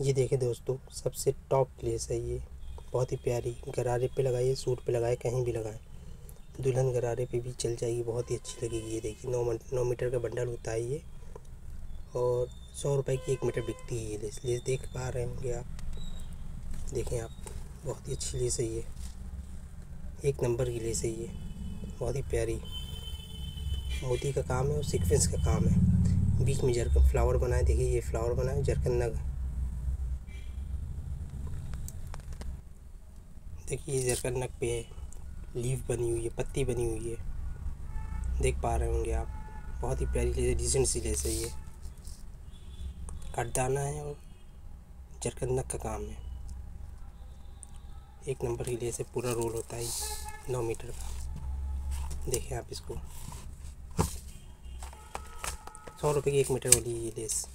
ये देखें दोस्तों, सबसे टॉप प्लेस है ये। बहुत ही प्यारी गरारे पे लगाइए सूट पे लगाए, कहीं भी लगाए। दुल्हन गरारे पे भी चल जाएगी, बहुत ही अच्छी लगेगी ये देखिए। नौ नौ मीटर का बंडल होता है ये। और सौ रुपए की एक मीटर बिकती है ये लेस लेस देख पा रहे होंगे आप। देखें आप, बहुत ही अच्छी लेस है ये। एक नंबर की लेस है ये। बहुत ही प्यारी। मोती का काम है और सीक्वेंस का काम है। बीच में जरकन फ्लावर बनाए, देखिए ये फ्लावर बनाए, जरकन नग। देखिए ये जरकन नग पे लीफ बनी हुई है, पत्ती बनी हुई है। देख पा रहे होंगे आप, बहुत ही प्यारी डिसेंट सी लेस है ये। कटदाना है और जरकन नग का काम है। एक नंबर की लेस है, पूरा रोल होता है नौ मीटर का। देखें आप इसको। सौ रुपये की एक मीटर वाली ये लेस।